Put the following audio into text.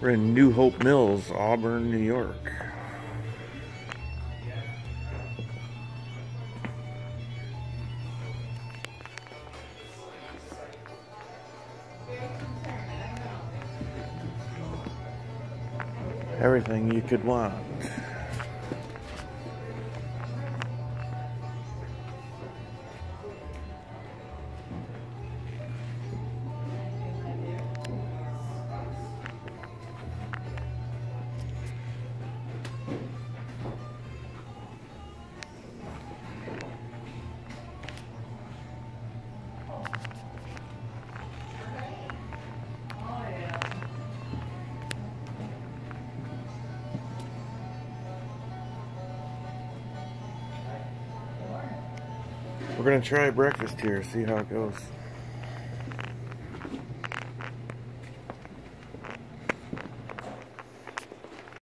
We're in New Hope Mills, Auburn, New York. Everything you could want. We're gonna try breakfast here, see how it goes.